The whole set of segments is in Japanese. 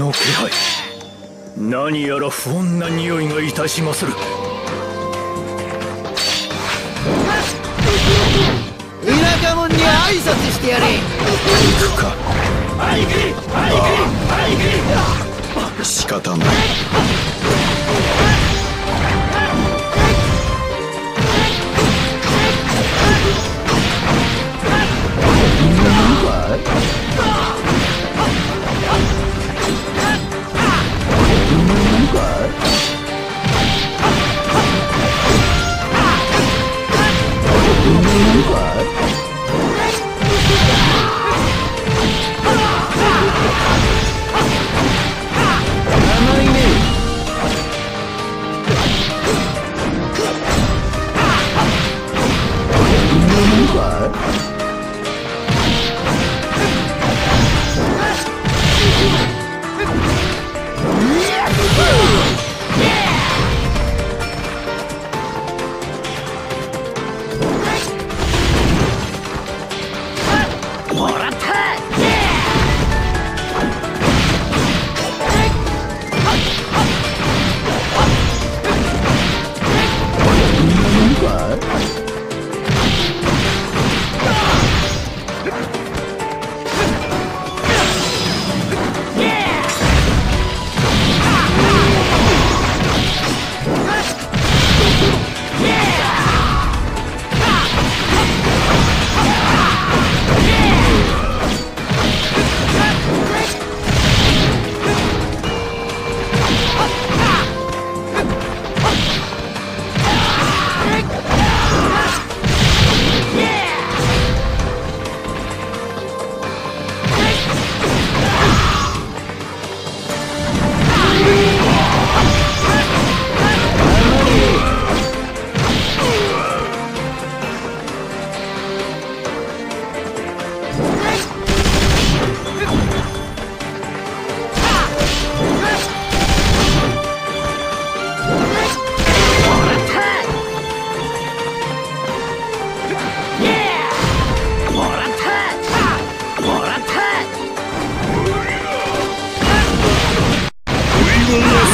の気配何やら不穏な匂いがいたしまする。田舎者に挨拶してやれ。行くか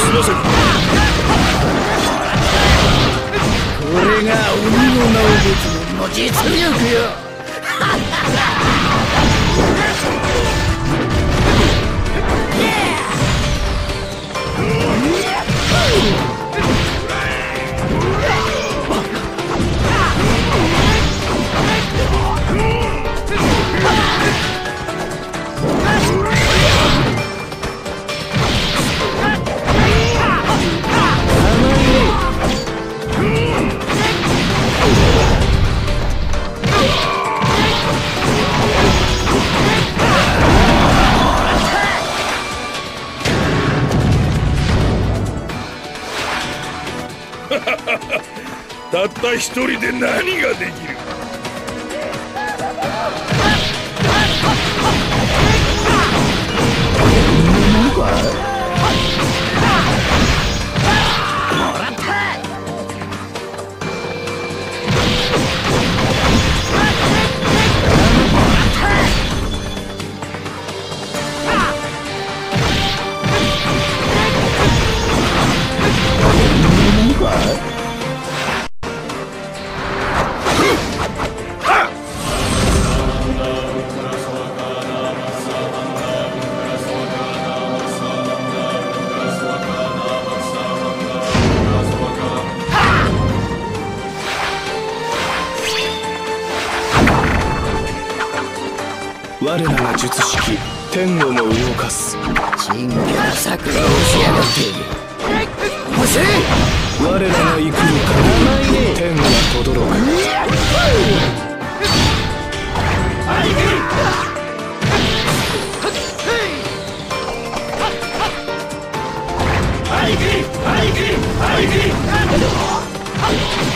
遺言を済ませるこれが鬼の名を持つの実力よ一人で何ができる？術式天をも動かす真剣策をしやがって押せ我らが生くるから天は轟く我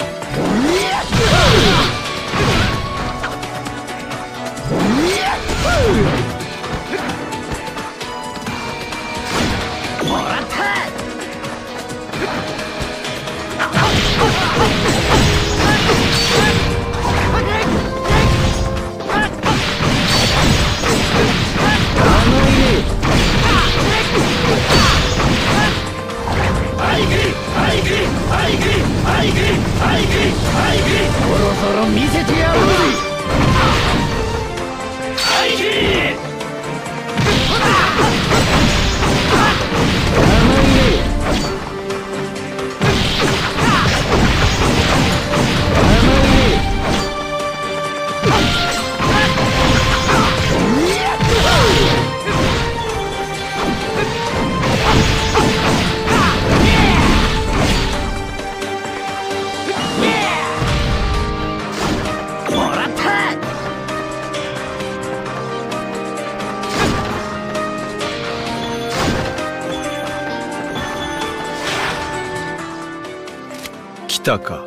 来たか。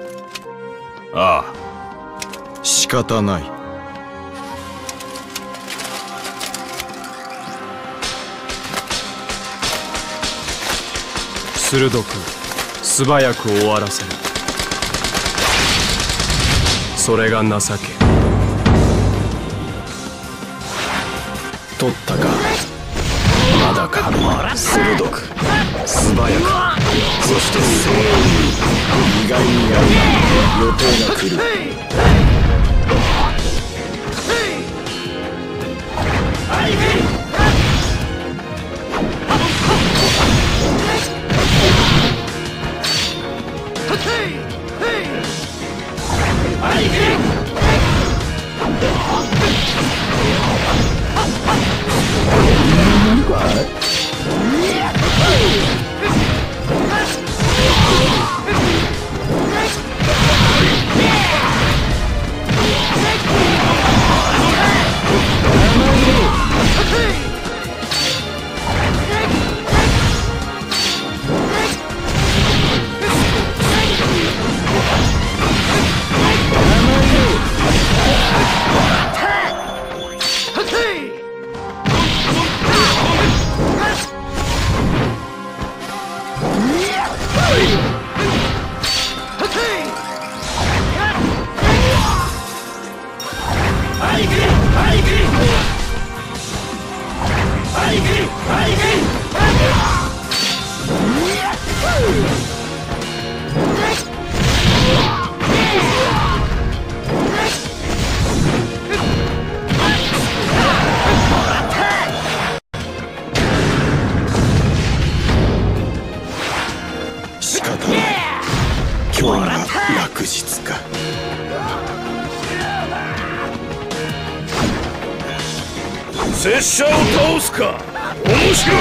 ああ。仕方ない。鋭く素早く終わらせる。それが情け。取ったか。まだか。鋭く。素早く。そして正義シャーを倒すか。面白い。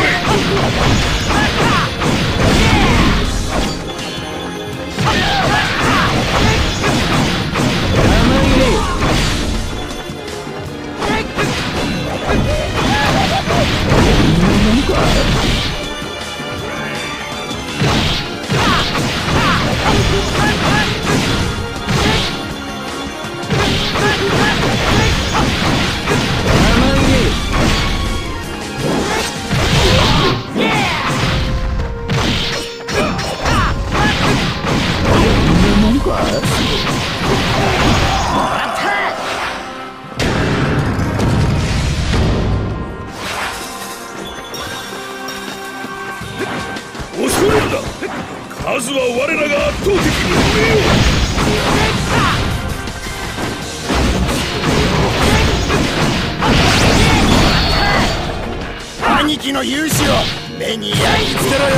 に焼き付けろよ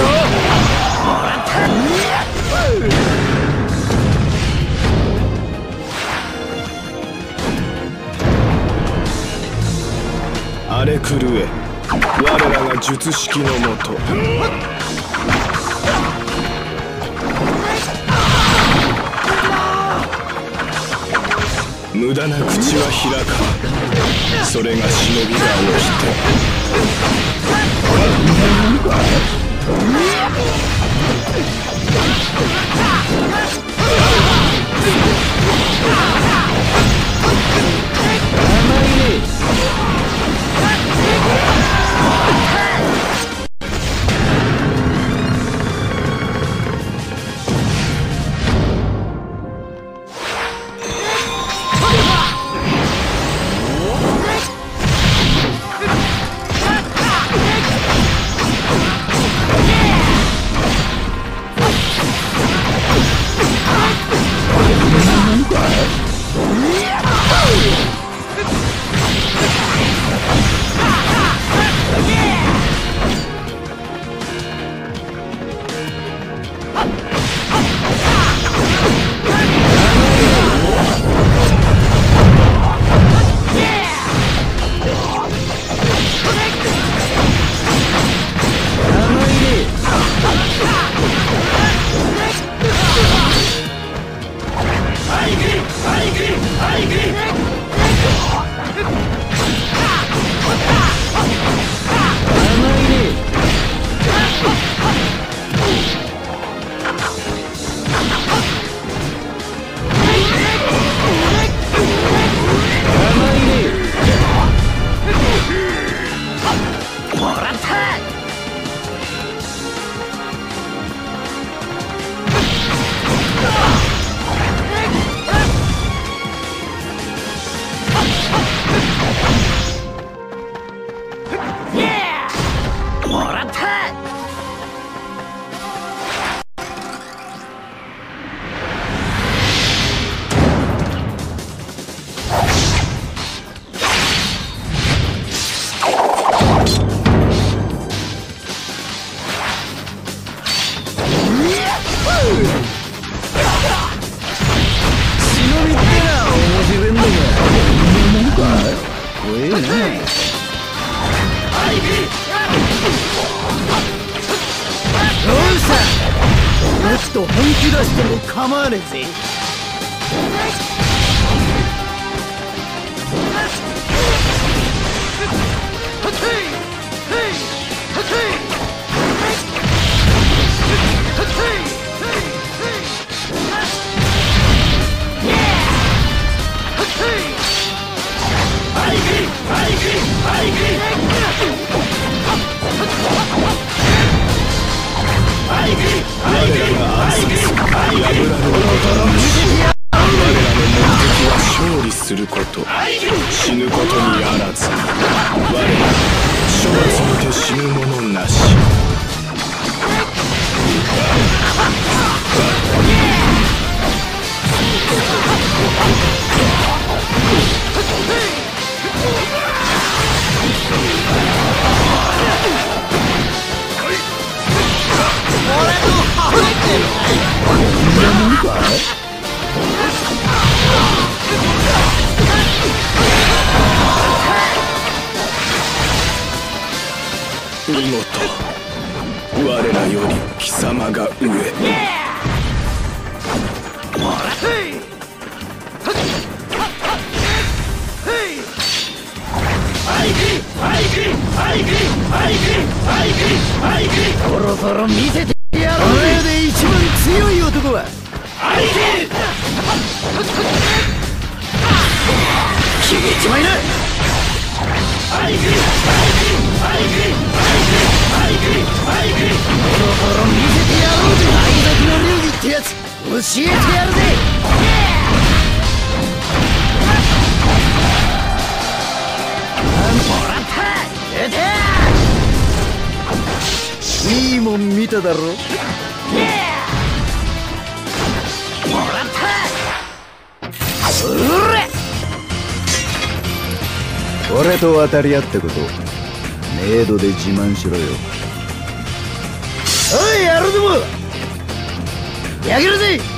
荒れ狂え我らが術式のもと無駄な口は開かそれが忍びが押して Let's go. もっと本気出しても構わねえぜすること見事我らより貴様が上そろそろ見せてやろうで一番強い男は消えちまいな。相崎の流儀ってやつ教えてやるぜ。もらった出て。いいもん見ただろ。もらった。うれ俺と渡り合ったこと。メイドで自慢しろよおいやるどもやげるぜ。